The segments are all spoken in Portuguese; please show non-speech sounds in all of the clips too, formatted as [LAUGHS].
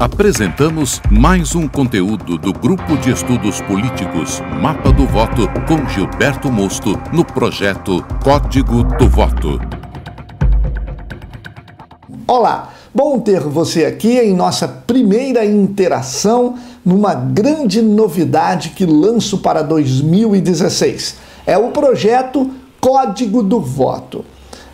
Apresentamos mais um conteúdo do Grupo de Estudos Políticos Mapa do Voto com Gilberto Mosto no projeto Código do Voto. Olá, bom ter você aqui em nossa primeira interação numa grande novidade que lanço para 2016. É o projeto Código do Voto.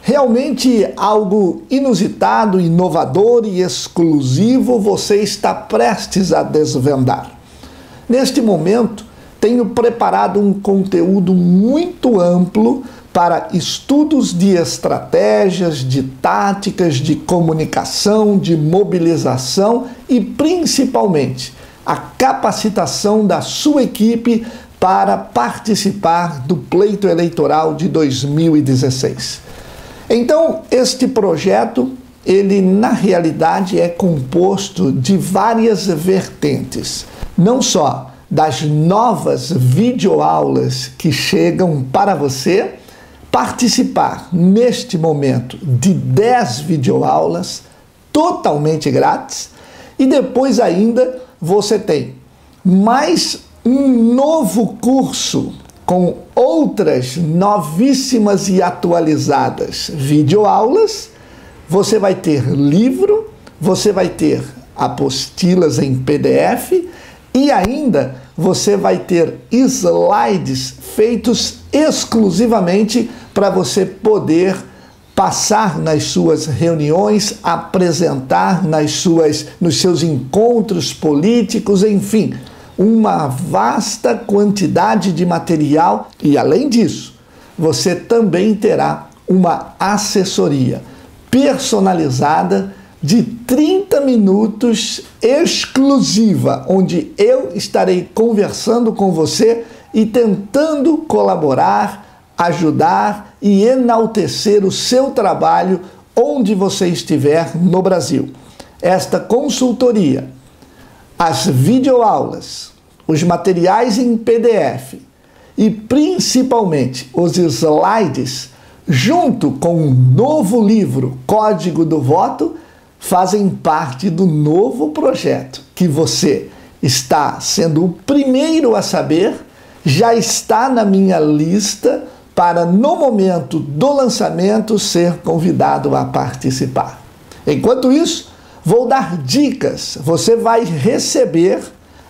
Realmente algo inusitado, inovador e exclusivo você está prestes a desvendar. Neste momento, tenho preparado um conteúdo muito amplo para estudos de estratégias, de táticas, de comunicação, de mobilização e principalmente a capacitação da sua equipe para participar do pleito eleitoral de 2016. Então, este projeto, ele na realidade é composto de várias vertentes, não só das novas videoaulas que chegam para você, participar neste momento de 10 videoaulas totalmente grátis e depois ainda você tem mais um novo curso com outras novíssimas e atualizadas videoaulas. Você vai ter livro, você vai ter apostilas em PDF e ainda você vai ter slides feitos exclusivamente para você poder passar nas suas reuniões, apresentar nas suas nos seus encontros políticos, enfim, uma vasta quantidade de material e, além disso, você também terá uma assessoria personalizada de 30 minutos exclusiva, onde eu estarei conversando com você e tentando colaborar, ajudar e enaltecer o seu trabalho onde você estiver no Brasil. Esta consultoria as videoaulas, os materiais em PDF e principalmente os slides, junto com um novo livro Código do Voto, fazem parte do novo projeto que você está sendo o primeiro a saber, já está na minha lista para no momento do lançamento ser convidado a participar. Enquanto isso, Vou dar dicas, você vai receber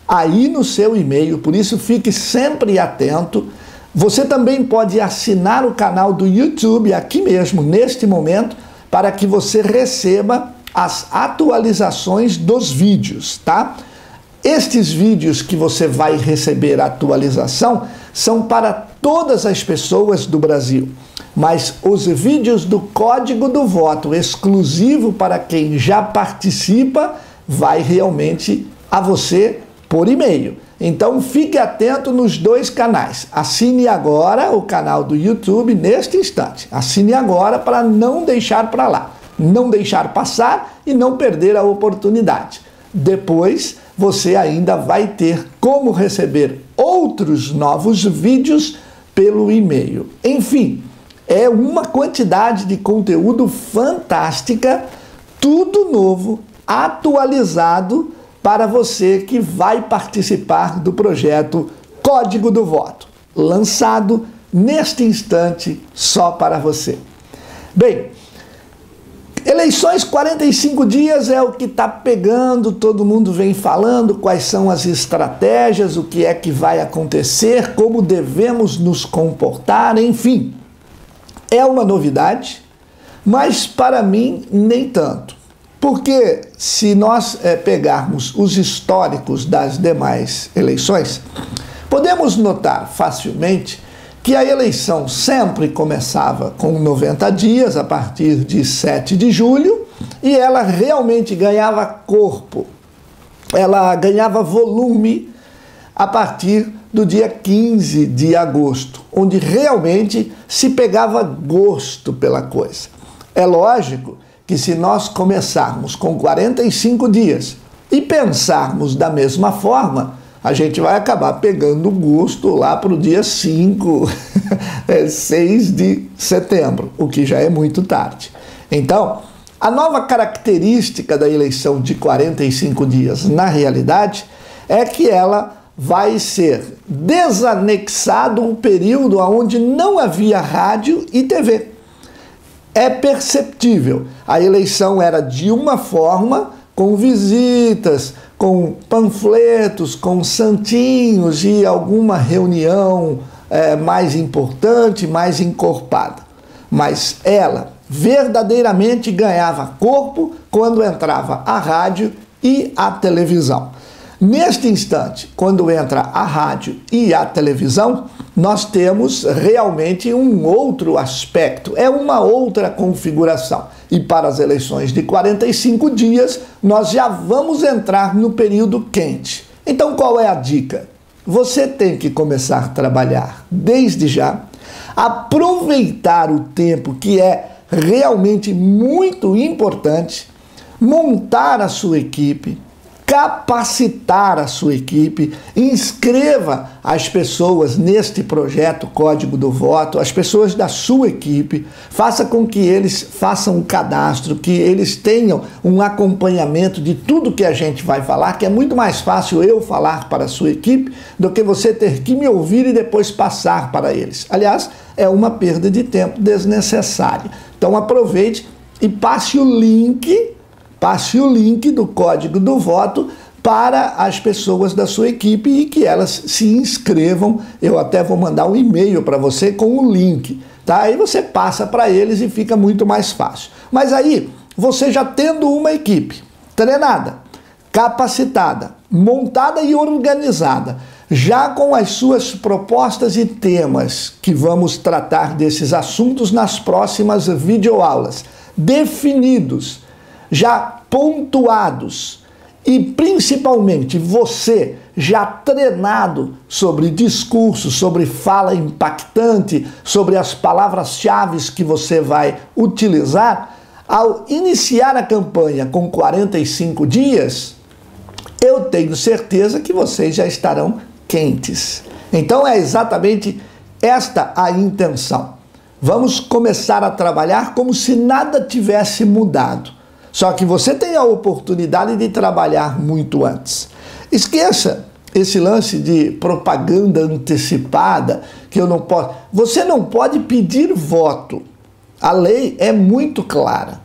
aí no seu e-mail, por isso fique sempre atento. Você também pode assinar o canal do YouTube aqui mesmo, neste momento, para que você receba as atualizações dos vídeos, tá? Estes vídeos que você vai receber atualização são para todas as pessoas do Brasil mas os vídeos do código do voto exclusivo para quem já participa vai realmente a você por e-mail. Então fique atento nos dois canais. Assine agora o canal do YouTube neste instante. Assine agora para não deixar para lá, não deixar passar e não perder a oportunidade. Depois você ainda vai ter como receber outros novos vídeos pelo e-mail. Enfim, é uma quantidade de conteúdo fantástica, tudo novo, atualizado para você que vai participar do projeto Código do Voto, lançado neste instante só para você. Bem, eleições 45 dias é o que está pegando, todo mundo vem falando quais são as estratégias, o que é que vai acontecer, como devemos nos comportar, enfim é uma novidade, mas para mim nem tanto. Porque se nós é, pegarmos os históricos das demais eleições, podemos notar facilmente que a eleição sempre começava com 90 dias, a partir de 7 de julho, e ela realmente ganhava corpo, ela ganhava volume a partir do dia 15 de agosto, onde realmente se pegava gosto pela coisa. É lógico que se nós começarmos com 45 dias e pensarmos da mesma forma, a gente vai acabar pegando gosto lá para o dia 5, 6 [LAUGHS] é, de setembro, o que já é muito tarde. Então, A nova característica da eleição de 45 dias, na realidade, é que ela vai ser desanexado um período onde não havia rádio e TV. É perceptível. A eleição era de uma forma, com visitas, com panfletos, com santinhos e alguma reunião é, mais importante, mais encorpada. Mas ela verdadeiramente ganhava corpo quando entrava a rádio e a televisão. Neste instante, quando entra a rádio e a televisão, nós temos realmente um outro aspecto, é uma outra configuração. E para as eleições de 45 dias, nós já vamos entrar no período quente. Então, qual é a dica? Você tem que começar a trabalhar desde já, aproveitar o tempo que é realmente muito importante, montar a sua equipe, capacitar a sua equipe, inscreva as pessoas neste projeto Código do Voto, as pessoas da sua equipe, faça com que eles façam um cadastro, que eles tenham um acompanhamento de tudo que a gente vai falar, que é muito mais fácil eu falar para a sua equipe do que você ter que me ouvir e depois passar para eles. Aliás, é uma perda de tempo desnecessária. Então aproveite e passe o link passe o link do código do voto para as pessoas da sua equipe e que elas se inscrevam. Eu até vou mandar um e-mail para você com o link, tá? Aí você passa para eles e fica muito mais fácil. Mas aí, você já tendo uma equipe treinada, capacitada, montada e organizada, já com as suas propostas e temas que vamos tratar desses assuntos nas próximas videoaulas, definidos, já pontuados e principalmente você já treinado sobre discurso, sobre fala impactante, sobre as palavras-chave que você vai utilizar, ao iniciar a campanha com 45 dias, eu tenho certeza que vocês já estarão quentes. Então é exatamente esta a intenção. Vamos começar a trabalhar como se nada tivesse mudado. Só que você tem a oportunidade de trabalhar muito antes. Esqueça esse lance de propaganda antecipada que eu não posso. Você não pode pedir voto. A lei é muito clara,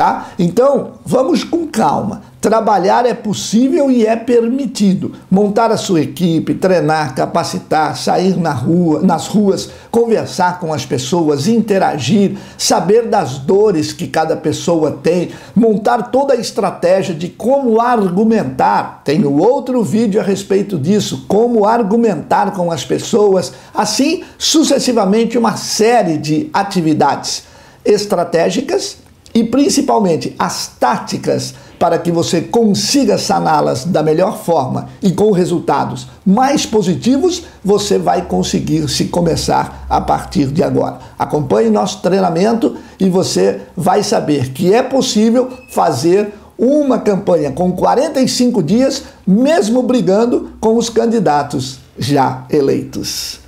tá? Então, vamos com calma. Trabalhar é possível e é permitido. Montar a sua equipe, treinar, capacitar, sair na rua, nas ruas, conversar com as pessoas, interagir, saber das dores que cada pessoa tem, montar toda a estratégia de como argumentar. Tenho outro vídeo a respeito disso, como argumentar com as pessoas, assim sucessivamente uma série de atividades estratégicas e principalmente as táticas para que você consiga saná-las da melhor forma e com resultados mais positivos, você vai conseguir se começar a partir de agora. Acompanhe nosso treinamento e você vai saber que é possível fazer uma campanha com 45 dias, mesmo brigando com os candidatos já eleitos.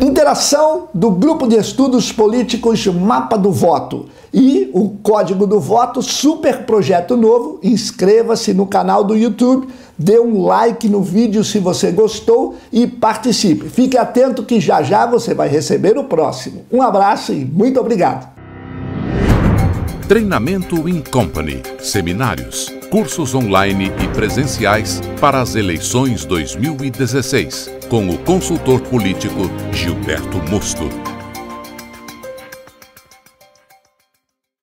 Interação do Grupo de Estudos Políticos Mapa do Voto e o Código do Voto Super Projeto Novo. Inscreva-se no canal do YouTube, dê um like no vídeo se você gostou e participe. Fique atento que já já você vai receber o próximo. Um abraço e muito obrigado. Treinamento in Company, seminários, cursos online e presenciais para as eleições 2016 com o consultor político Gilberto Mosto.